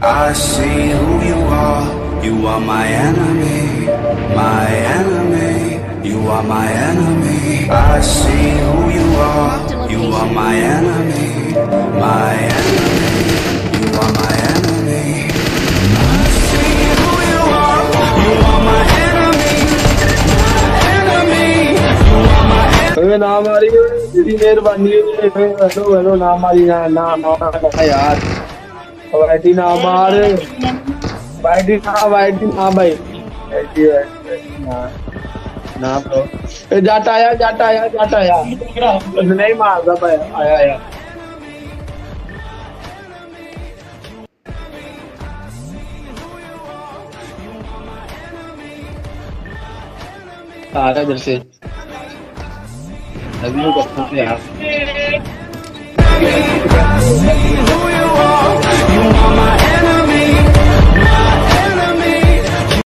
I see who you are. You are my enemy, my enemy. You are my enemy. I see who you are. You are my enemy, my enemy. You are my enemy. I see who you are. You are my enemy, my enemy. You are my enemy. नाम आ रही है तेरी मेहरबानी है hello hello नाम आ रही है नाम आ रहा है वाइटी ना मार। वाइटी ना वाइटी ना भाई। वाइटी वाइटी ना। ना ब्रो। ए जाट आया जाट आया जाट आया। नहीं मार रहा भाई आया आया। आ रहा इधर से। लगी करते हैं यार।